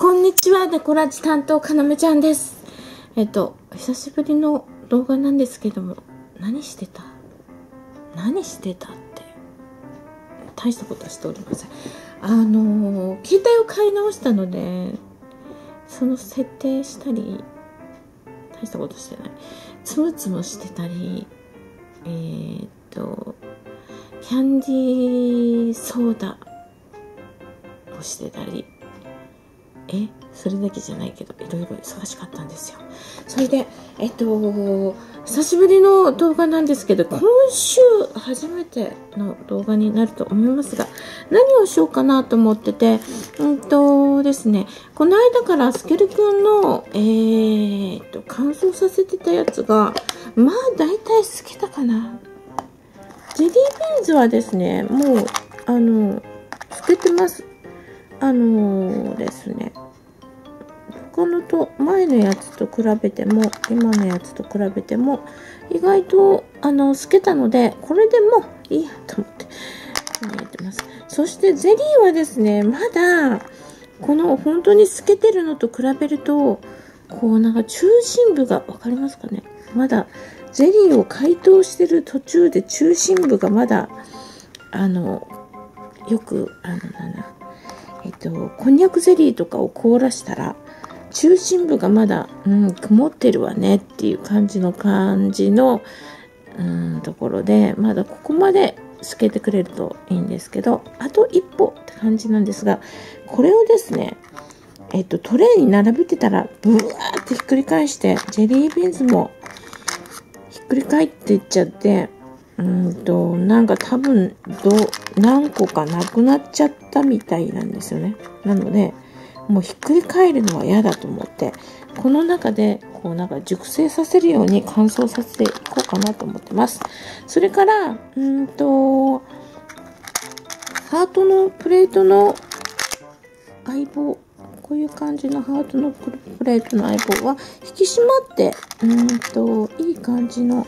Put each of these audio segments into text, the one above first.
こんにちは、デコラジ担当、かなめちゃんです。えっと、久しぶりの動画なんですけども、何してた？何してたって、大したことはしておりません。あの、携帯を買い直したので、その設定したり、大したことしてない。つむつむしてたり、えー、っと、キャンディーソーダをしてたり、えそれだけじゃないけどいろいろ忙しかったんですよ。それでえっと久しぶりの動画なんですけど今週初めての動画になると思いますが何をしようかなと思っててうんとですねこの間からスケルくんのえー、っと乾燥させてたやつがまあ大体透けたかな。ジェリービーンズはですねもうあの透けてますあのー、ですね他のと前のやつと比べても今のやつと比べても意外とあの透けたのでこれでもいいやと思ってやってます。そしてゼリーはですねまだこの本当に透けてるのと比べるとこうなんか中心部が分かりますかね。まだゼリーを解凍してる途中で中心部がまだあのよくあのなんだえっと、こんにゃくゼリーとかを凍らしたら、中心部がまだ、うん、曇ってるわねっていう感じの感じの、うん、ところで、まだここまで透けてくれるといいんですけど、あと一歩って感じなんですが、これをですね、えっと、トレイに並べてたら、ブワーってひっくり返して、ジェリービーンズもひっくり返っていっちゃって、うんと、なんか多分、ど、何個かなくなっちゃったみたいなんですよね。なので、もうひっくり返るのは嫌だと思って、この中で、こうなんか熟成させるように乾燥させていこうかなと思ってます。それから、うんと、ハートのプレートの相棒、こういう感じのハートのプレートの相棒は引き締まって、うんと、いい感じの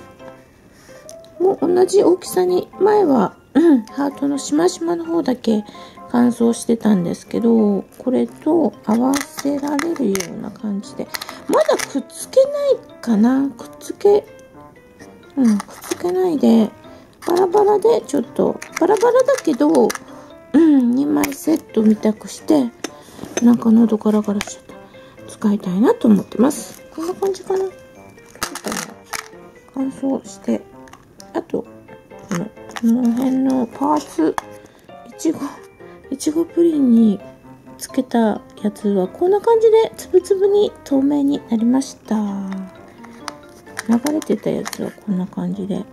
も同じ大きさに前は、うん、ハートのしましまの方だけ乾燥してたんですけどこれと合わせられるような感じで。まだくっつけないかな？くっつけうんくっつけないでバラバラでちょっとバラバラだけどうん2枚セットみたくしてなんか喉ガラガラしちゃった。使いたいなと思ってます。こんな感じかな？ちょっと乾燥してあと、この、この辺のパーツ、いちご、いちごプリンにつけたやつはこんな感じでつぶつぶに透明になりました。流れてたやつはこんな感じで。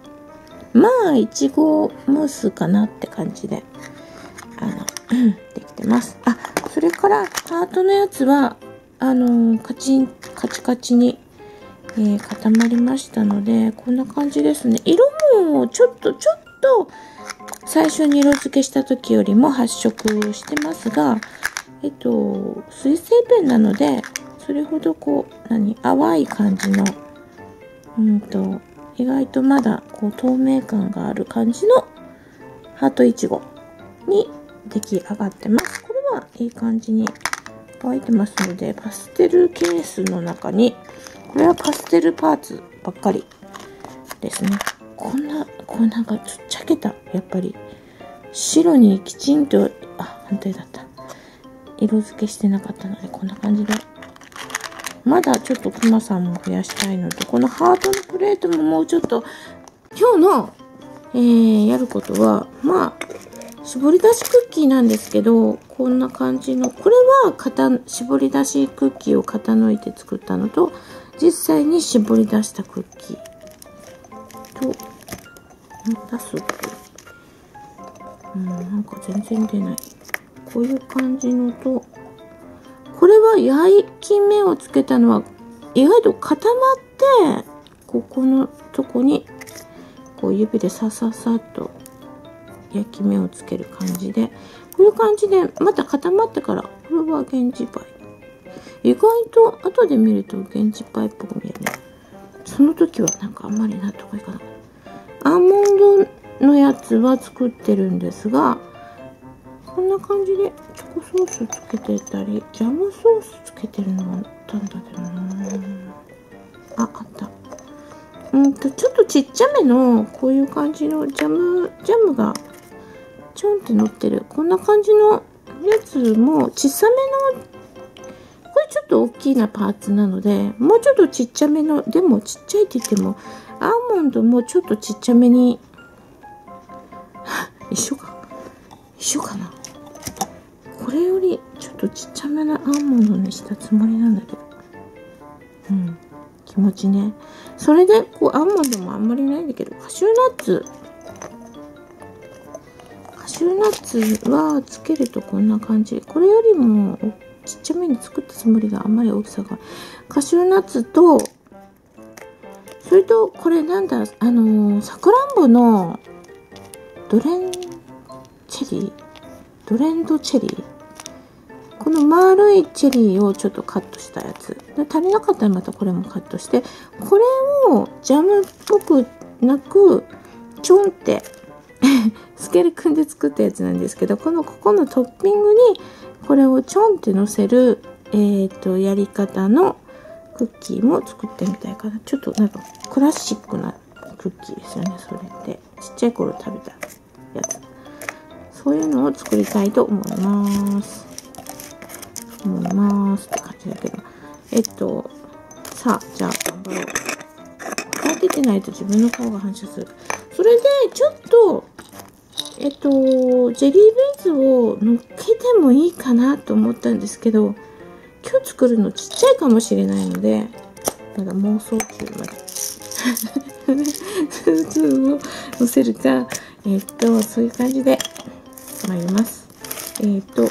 まあ、いちごムースかなって感じで、あの、できてます。あ、それから、ハートのやつは、あの、カチン、カチカチにえー、固まりましたので、こんな感じですね。色もちょっと、ちょっと、最初に色付けした時よりも発色してますが、えっと、水性ペンなので、それほどこう、何、淡い感じの、うんと、意外とまだこう透明感がある感じのハートイチゴに出来上がってます。これはいい感じに乾いてますので、パステルケースの中にこれはパステルパーツばっかりですね。こんな、こうなんかちっちゃけた。やっぱり。白にきちんと、あ、反対だった。色付けしてなかったので、こんな感じで。まだちょっとクマさんも増やしたいので、このハートのプレートももうちょっと、今日の、えー、やることは、まあ、絞り出しクッキーなんですけど、こんな感じの、これは型、絞り出しクッキーを傾いて作ったのと、実際に絞り出したクッキーと、出すうん、なんか全然出ない。こういう感じのと、これは焼き目をつけたのは意外と固まって、ここのとこに、こう指でさささっと焼き目をつける感じで、こういう感じで、また固まってから、これは現地パイ。意外と後で見ると現地パイっぽく見えるね。その時はなんかあんまり納得いかなかった。アーモンドのやつは作ってるんですが、こんな感じでチョコソースつけてたりジャムソースつけてるのもあったんだけどなああったうんとちょっとちっちゃめのこういう感じのジャムジャムがちょんって乗ってるこんな感じのやつも小さめのこれちょっと大きなパーツなのでもうちょっとちっちゃめのでもちっちゃいって言ってもアーモンドもちょっとちっちゃめに一緒か。一緒かな。これよりちょっとちっちゃめなアーモンドにしたつもりなんだけど。うん。気持ちね。それでこうアーモンドもあんまりないんだけどカシューナッツ。カシューナッツはつけるとこんな感じ。これよりも大ちっちゃめに作ったつもりがあんまり大きさが。カシューナッツとそれとこれなんだあのさくらんぼのドレンチェリー？ドレンドチェリー？この丸いチェリーをちょっとカットしたやつ。で足りなかったらまたこれもカットしてこれをジャムっぽくなくちょんって スケルくんで作ったやつなんですけどこのここのトッピングにこれをちょんってのせるえーとやり方のクッキーも作ってみたいかな。ちょっとなんかクラシックなクッキーですよねそれって。ちっちゃい頃食べたやつ。そういうのを作りたいと思います。思いますって感じだけど。えっとさあじゃあ頑張ろう。顔出てないと自分の顔が反射する。それでちょっとえっとジェリーベースを乗っけてもいいかなと思ったんですけど今日作るのちっちゃいかもしれないのでまだ妄想中まで。普通を乗せるかえっとそういう感じで参ります。えっと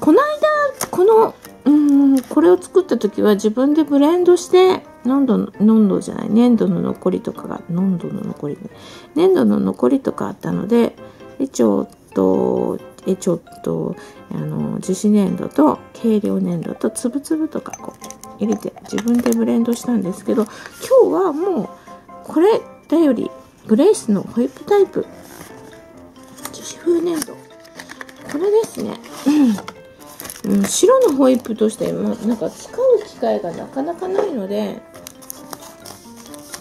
この間このうんこれを作った時は自分でブレンドして濃度濃度じゃない粘土の残りとかが濃度の残りね粘土の残りとかあったのででちょっとえちょっとあの樹脂粘土と軽量粘土とつぶつぶとかこう入れて自分でブレンドしたんですけど今日はもうこれ頼りグレイスのホイップタイプ。樹脂風粘土これですね、うん、白のホイップとしてまなんか使う機会がなかなかないので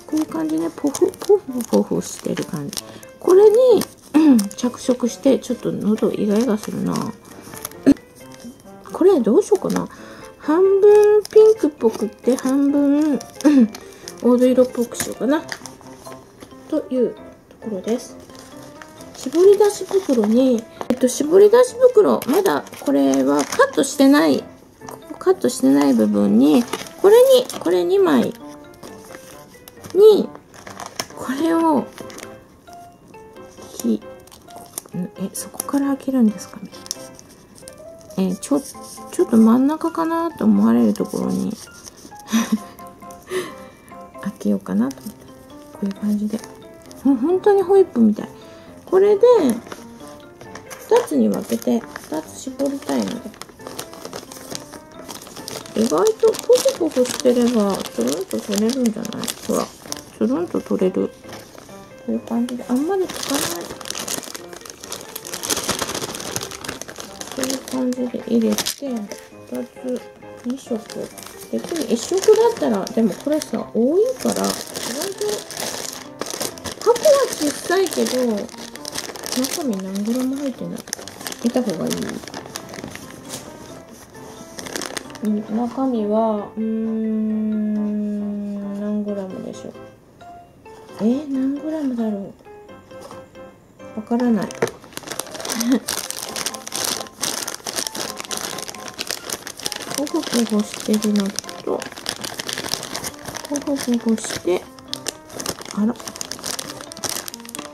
こういう感じねポフポフポフしてる感じ。これに着色してちょっと喉イガイガするな。これどうしようかな。半分ピンクっぽくって半分黄土色っぽくしようかな。というところです。絞り出し袋に、えっと、絞り出し袋まだこれはカットしてないここカットしてない部分にこれにこれ2枚にこれをえそこから開けるんですかね？え、ちょちょっと真ん中かなと思われるところに。開けようかなと思ってこういう感じで。もう本当にホイップみたい。これで2つに分けて2つ絞りたいので。意外とポフポフしてればつるんと取れるんじゃない？ほらつるんと取れる。こういう感じで。あんまりつかないこういう感じで入れて2つ2色。別に1色だったらでもこれさ多いから意外と箱は小さいけど中身何グラム入ってない見た方がいい？中身はうーん何グラムでしょう。えー、何グラムだろう？わからないほしてるのとほぼほぼしてあら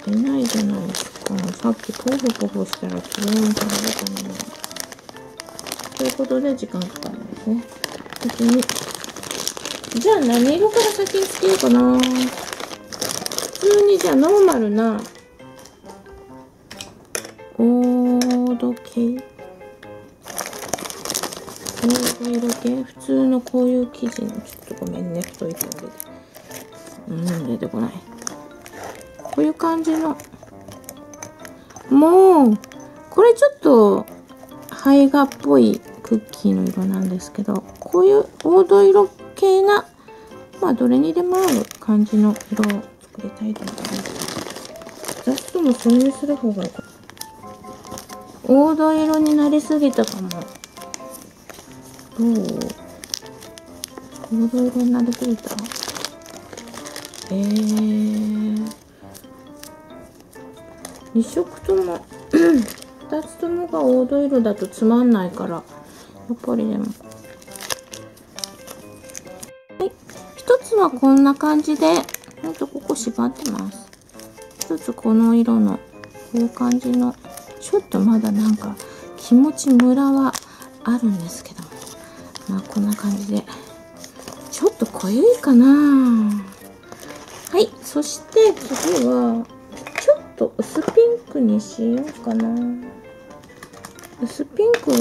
出ないじゃないですかさっきほぼほぼしたらきれいに食べれたのにということで時間かかるんですね先にじゃあ何色から先につけようかな普通にじゃあノーマルなう生地のちょっとごめんね太い点でうん出てこない。こういう感じの。もうこれちょっと胚芽っぽいクッキーの色なんですけどこういう黄土色系なまあどれにでも合う感じの色を作りたいと思います。ザストもそれにする方がいい黄土色になりすぎたかもどう？黄土色になりすぎた？えー、2色とも 2つともが黄土色だとつまんないからやっぱりでも。はい。一つはこんな感じでほんとここ縛ってます。一つこの色のこういう感じのちょっとまだなんか気持ちムラはあるんですけどまあこんな感じで。ちょっと濃いかな。はいそして次はちょっと薄ピンクにしようかな。薄ピンクは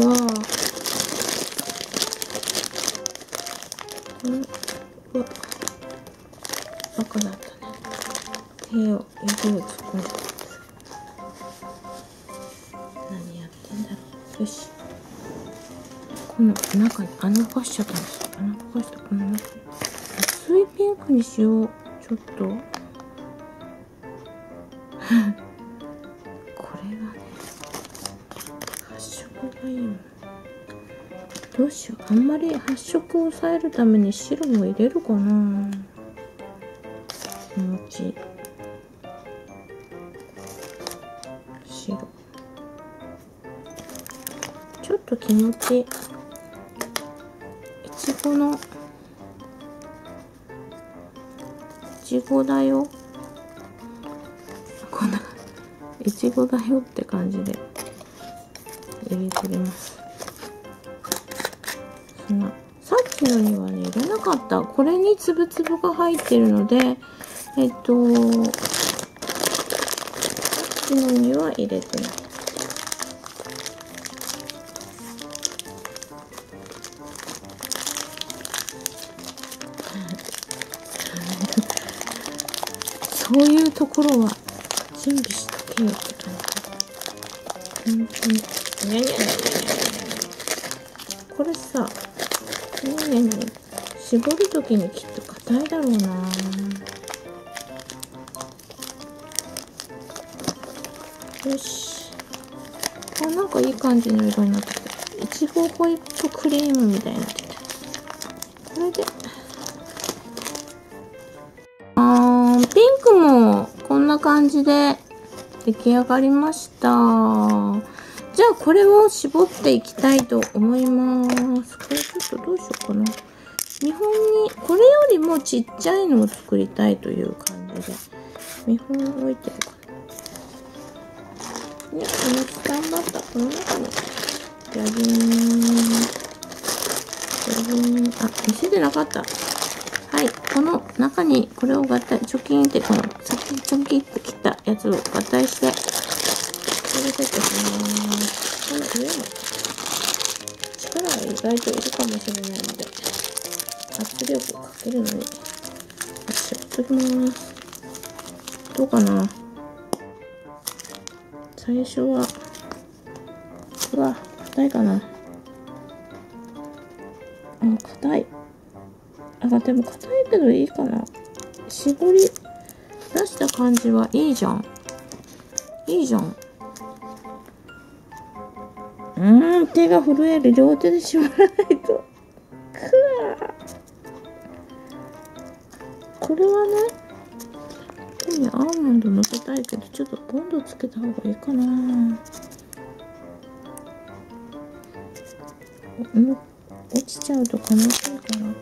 うわバカだったね。手を指を突っ込んで。何やってんだろう。よし。この中に穴ぼかしちゃったんです穴ぼかしたこの中に薄いピンクにしようちょっとこれがね発色がいいもんどうしようあんまり発色を抑えるために白も入れるかな気持ちいい白ちょっと気持ちいいいちちごだよ。こんないちごだよって感じで入れてみます。そんな。さっきのにはね入れなかった。これにつぶつぶが入ってるのでえっとさっきのには入れてない。そういうところは準備しとけよって感じ。本当に。にゃにゃにゃにゃにゃにゃこれさ、にゃにゃにゃ絞るときにきっと硬いだろうなよし。あ、なんかいい感じの色になってきた。いちごホイップクリームみたいになってきた。感じで出来上がりました。じゃあこれを絞っていきたいと思います。これちょっとどうしようかな。見本に、これよりもちっちゃいのを作りたいという感じで、見本置いてるかな。ね、このスタンバッター、この中に、じゃじーん。じゃじーん。あ、見せてなかった。この中にこれを合体、チョキンってこの先チョキって切ったやつを合体して、これセットします。この上も力が意外といるかもしれないので、圧力をかけるのに、圧しときます。どうかな?最初は、うわ、硬いかな?あ、硬い。あ、でも硬いけどいいかな。絞り出した感じはいいじゃん。いいじゃん。うーん、手が震える。両手で縛らないと。くわこれはね、手にアーモンド乗せたいけど、ちょっと温度つけた方がいいかな。落ちちゃうと悲しいかな。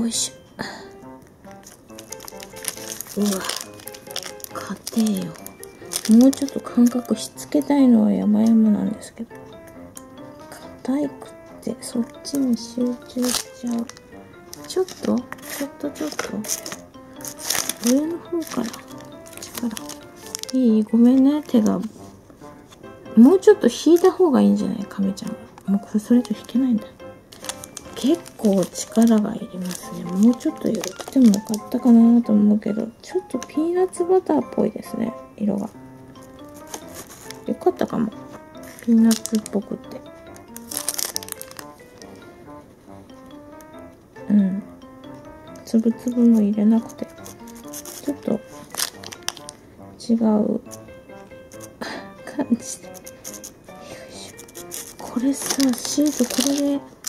おいしょ。うわ、硬えよ。もうちょっと感覚しつけたいのは山々なんですけど。硬いくってそっちに集中しちゃう。ちょっと？ちょっとちょっと上の方から力。いいごめんね、手が。もうちょっと引いた方がいいんじゃない？かみちゃん。もうこれそれと引けないんだ。結構力がいりますね。もうちょっと入れてもよかったかなと思うけど、ちょっとピーナッツバターっぽいですね、色が。よかったかも。ピーナッツっぽくって。うん。つぶつぶも入れなくて。ちょっと違う。感じで。よいしょ。これさシートこれで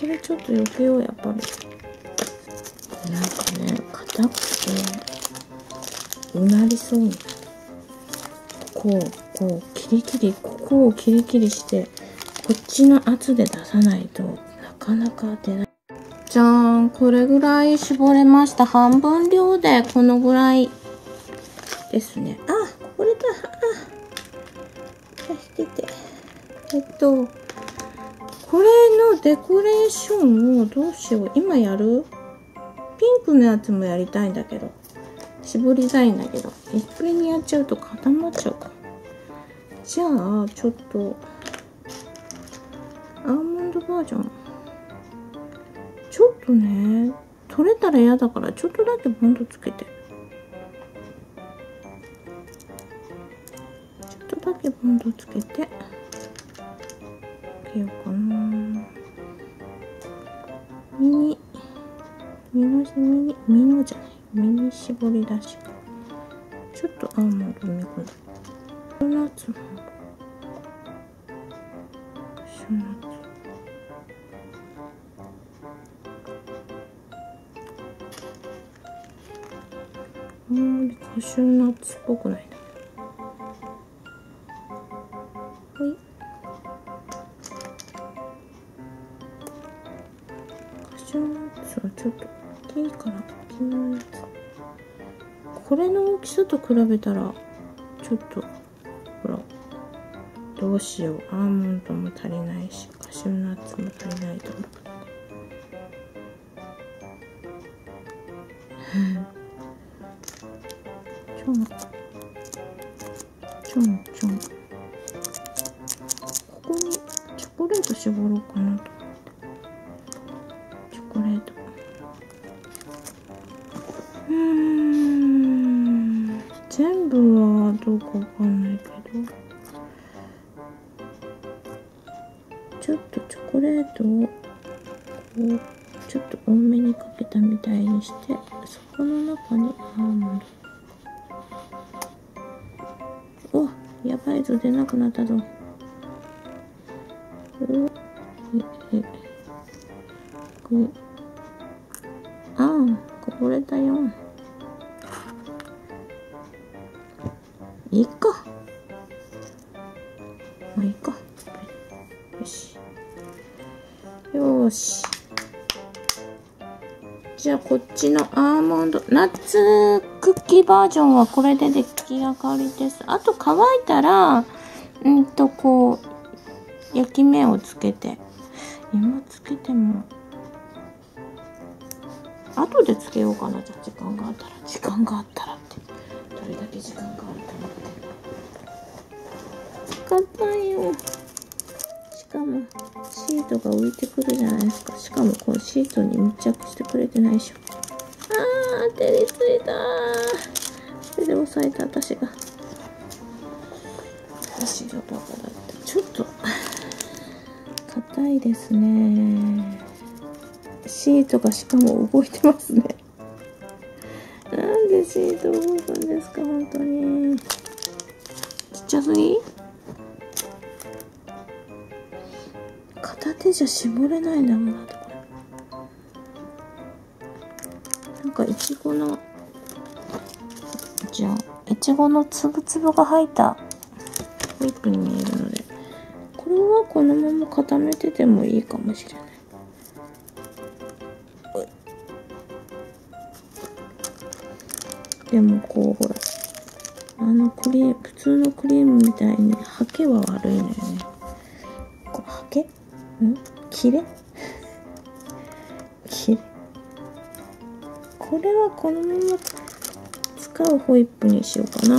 これちょっと余計ようやっぱりなんかね硬くてうなりそうにこうこうキリキリここをキリキリしてこっちの圧で出さないとなかなか出ない。じゃーんこれぐらい絞れました。半分量でこのぐらい。ですねあこれだあしてて。えっとこれのデコレーションをどうしよう。今やる？ピンクのやつもやりたいんだけど。絞りたいんだけど。いっぺんにやっちゃうと固まっちゃうか。じゃあちょっとアーモンドバージョン。ちょっとね取れたら嫌だからちょっとだけボンドつけて。ちょっとだけボンドつけて。けようかな。ミニミノミニミノじゃない。ミニ絞り出しちょっとアーモンド埋め込んだコナッツもシュナッツあんカシューナッツっぽくないなと比べたらちょっとほらどうしよう。アーモンドも足りないしカシューナッツも足りないと思うちょんちょんちょんここにチョコレート絞ろうかな。ったぞうええくああこぼれたよ。いいか。まあいいか。よし。よーし。じゃあこっちのアーモンドナッツクッキーバージョンはこれで出来上がりです。あと乾いたらうんとこう焼き目をつけて。今つけても。後でつけようかな。じゃ時間があったら。時間があったらって。どれだけ時間があると思って硬いよ。しかもシートが浮いてくるじゃないですか。しかもこのシートに密着してくれてないでし。ょあー照りついた手で押さえた私が。私がバカだって。ちょっと硬いですね。シートがしかも動いてますね。なんでシート動くんですか本当に。ちっちゃすぎ？片手じゃ絞れないんだもんなんかいちごのじゃあいちごのつぶつぶが入ったホイップに見えるので。これはこのまま固めててもいいかもしれない。でもこうほらあのクリーム普通のクリームみたいにハケは悪いのよね。こうハケ？ん？切れ？切れ？これはこのまま使うホイップにしようかな。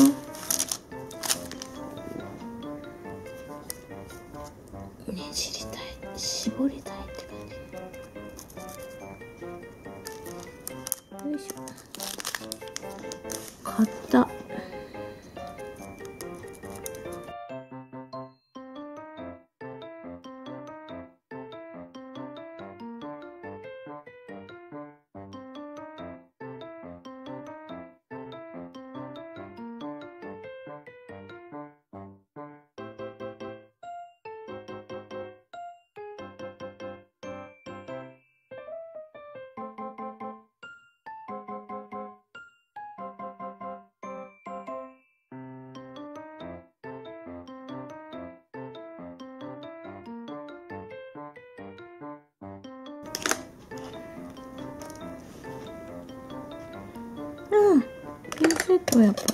うん。ピンセットはやっぱり。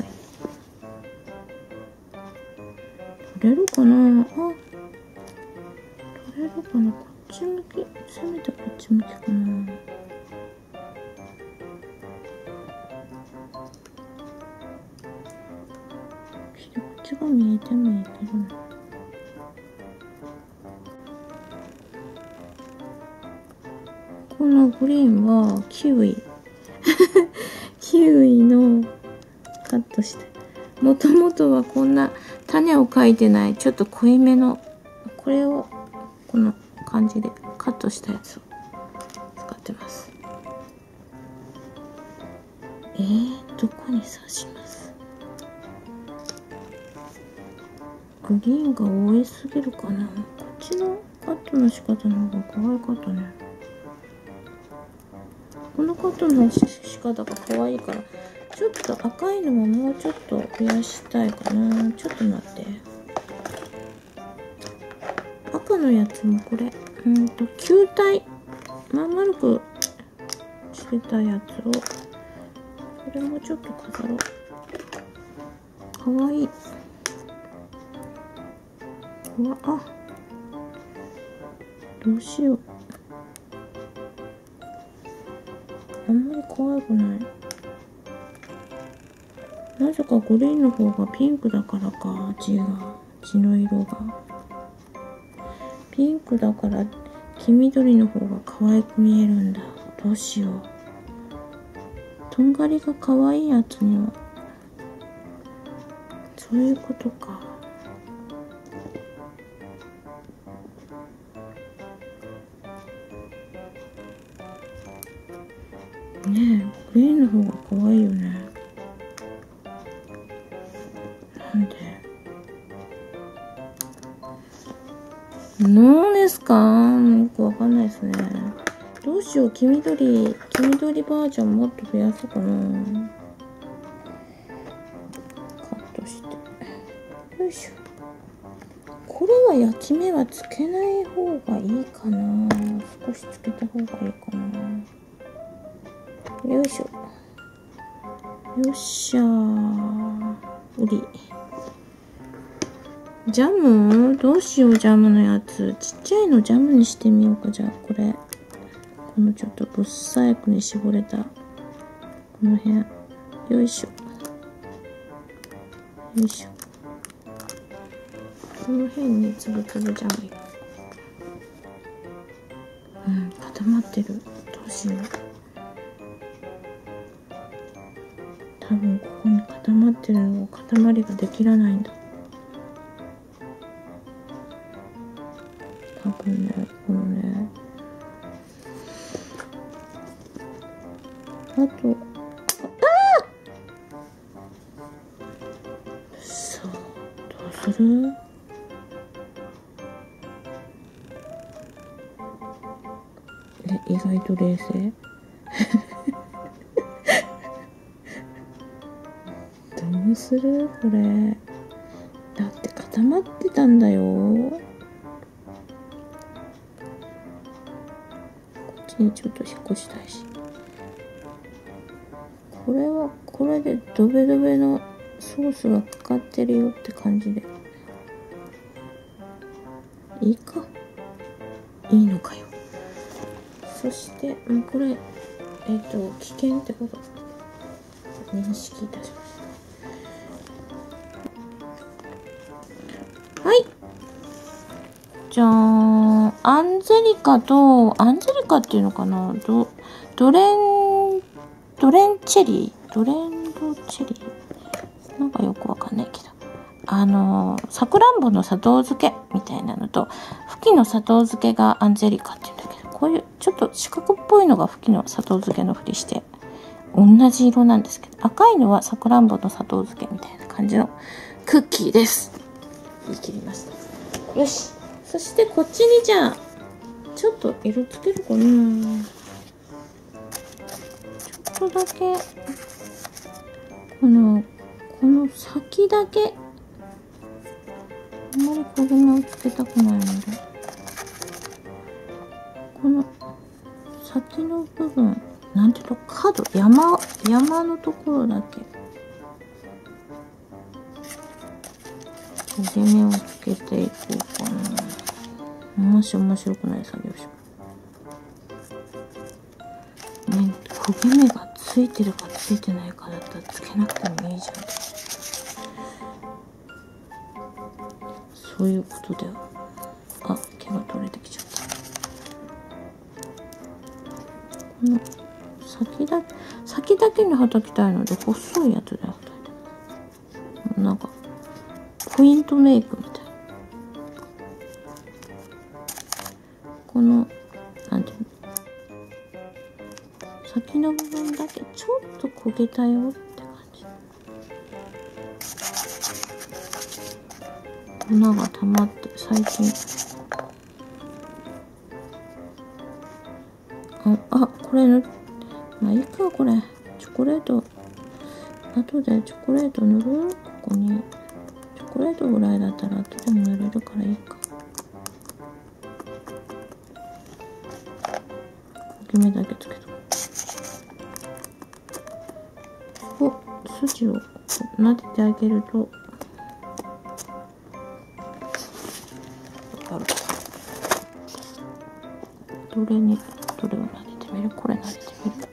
取れるかな？あ取れるかな？こっち向き。せめてこっち向きかな。こっちが見えてもいいけどなこのグリーンはキウイ。キウイのカットして。もともとはこんな種を描いてないちょっと濃いめのこれをこの感じでカットしたやつを使ってます。えー、どこに刺します？グリーンが多いすぎるかな。こっちのカットの仕方の方が可愛かったね。のカットの仕方が可愛いからちょっと赤いのももうちょっと増やしたいかな。ちょっと待って。赤のやつもこれ。うんと球体。まん丸くしてたやつを。これもちょっと飾ろう。かわいい。うわあどうしよう。あんまり可愛くない。なぜかグリーンの方がピンクだからか字が字の色が。ピンクだから黄緑の方が可愛く見えるんだ。どうしよう。とんがりが可愛いやつには。そういうことか。えグリーンの方が可愛いよね。なんで？何ですか？よくわかんないですね。どうしよう黄緑黄緑バージョンもっと増やそうかな。カットして。よいしょ。これは焼き目はつけない方がいいかな。少しつけた方がいいかな。よいしょ。よっしゃー。うり。ジャム？どうしようジャムのやつ。ちっちゃいのジャムにしてみようかじゃあこれ。このちょっとぶっさいくに絞れた。この辺。よいしょ。よいしょ。この辺につぶつぶジャムうん固まってる。どうしよう。るの塊ができらないんだ。多分ねこのね。あとああそうどうする？え意外と冷静？する？これ。だって固まってたんだよ。こっちにちょっと引っ越したいし。これはこれでドベドベのソースがかかってるよって感じで。いいか？いいのかよ。そしてこれえっ、と危険ってこと。認識いたしましカとアンゼリカっていうのかな？ドドレンドレンチェリー？ドレンドチェリー？なんかよくわかんないけど。あのさくらんぼの砂糖漬けみたいなのとふきの砂糖漬けがアンゼリカっていうんだけどこういうちょっと四角っぽいのがふきの砂糖漬けのふりして同じ色なんですけど赤いのはさくらんぼの砂糖漬けみたいな感じのクッキーです。言い切りました。よし。そしてこっちにじゃあちょっと色つけるかな。ちょっとだけ。このこの先だけ。あんまり焦げ目をつけたくないので。この先の部分。なんていうの角。山山のところだけ。焦げ目をつけていこうかな。もし面白くない。作業しね焦げ目がつい。てるかつい。てない。かだったらつけなくてもい。い。じゃんそうい。うことではあ毛が取れてきちゃったこの先だけ先だけにはたきたい。ので細い。やつではたい。てなんかポイントメイク焦げたよって感じ。粉が溜まって最近。ああこれ塗まあいいかこれ。チョコレート。後でチョコレート塗るここに。チョコレートぐらいだったら後でも塗れるからいいか。焦げ目だけつけとこ筋を撫でてあげると。わかるどれにどれを撫でてみる？これ撫でてみる。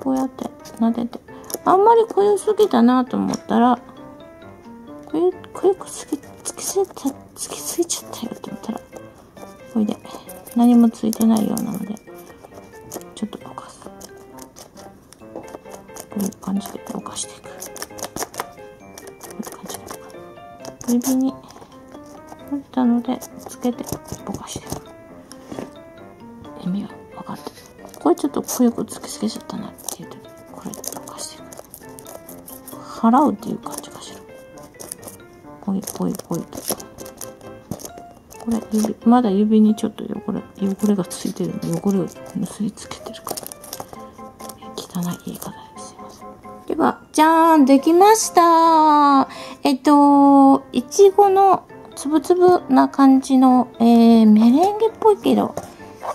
こうやって撫でて。あんまり濃ゆすぎたなと思ったら濃ゆ濃ゆくすぎつきすぎたつきすぎちゃったよって思ったらこれで。何もついてないようなので。これちょっと濃ゆくつきすぎちゃったなっていう時これでぼかしていく払うっていう感じかしらぽいぽいぽいとこれ指まだ指にちょっと汚れ汚れがついてるの汚れを結びつけてるから汚い言い方ですいませんではじゃーんできましたえっといちごのつぶつぶな感じの、えー、メレンゲっぽいけど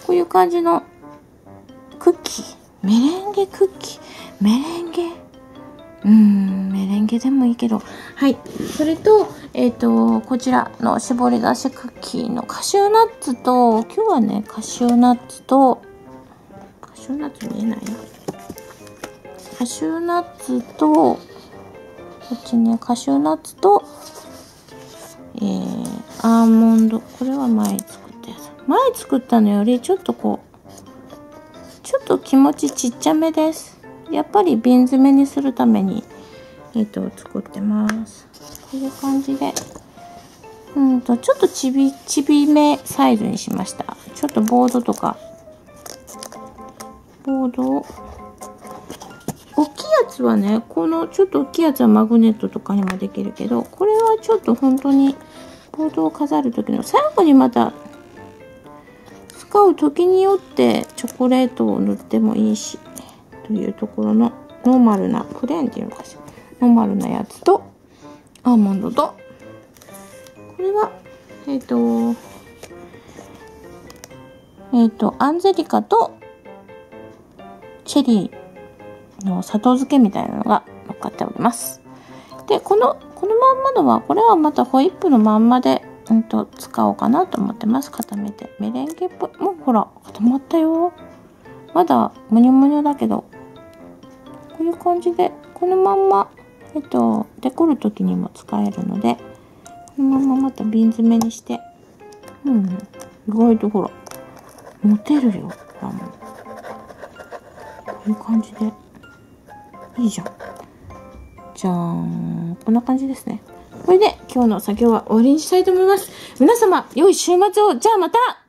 こういう感じのクッキーメレンゲクッキーメレンゲうん、メレンゲでもいいけど。はい。それと、えっ、と、こちらの絞り出しクッキーのカシューナッツと、今日はね、カシューナッツと、カシューナッツ見えない。カシューナッツと、こっちね、カシューナッツと、えー、アーモンド。これは前作ったやつ。前作ったのより、ちょっとこう、ちょっと気持ちちっちゃめです。やっぱり瓶詰めにするために、えっ、と、作ってます。こういう感じで。うんと、ちょっとちび、ちびめサイズにしました。ちょっとボードとか、ボードを、大きいやつはね、このちょっと大きいやつはマグネットとかにもできるけど、これはちょっと本当にボードを飾る時の最後にまた使う時によってチョコレートを塗ってもいいし、というところのノーマルな、プレーンっていうのかしら。ノーマルなやつと、アーモンドと、これは、えっ、と、えっ、と、アンゼリカと、チェリーの砂糖漬けみたいなのが乗っかっております。で、この、このまんまのは、これはまたホイップのまんまで、うんと、使おうかなと思ってます。固めて。メレンゲっぽい。もうほら、固まったよ。まだ、むにゅむにゅだけど、こういう感じで、このまんま、えっと、デコる時にも使えるので、このまままた瓶詰めにして、うん、意外とほら、持てるよ。ほらもう。こういう感じで、いいじゃん。じゃーん。こんな感じですね。これで今日の作業は終わりにしたいと思います。皆様、良い週末を。じゃあまた